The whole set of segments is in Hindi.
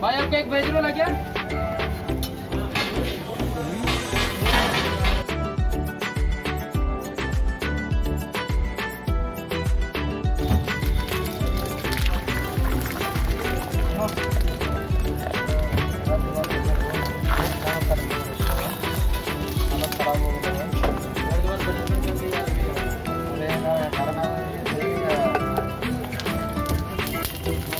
भाई आपका एक भेज रोल है क्या?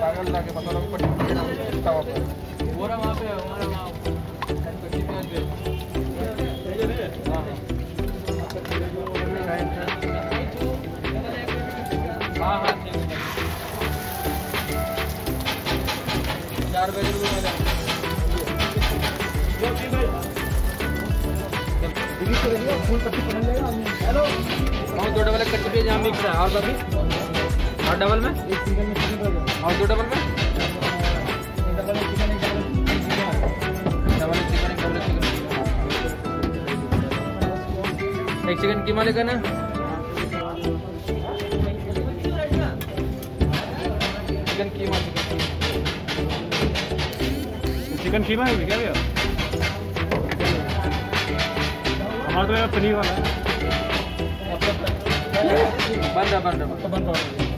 पागल लाके पता लग पड़ी वहाँ पे हमारा वहाँ चार बजे और दो डबल कच्ची प्याज यहाँ मिक्स है और बाकी और डबल में और दो डबल में चिकन डबल चिकन एक चिकन कीमा लेकर ना चिकन कीमा चिकन कीमा है क्या भैया हमारा तो यार पनीर वाला है बंद है बंद है। बंद करो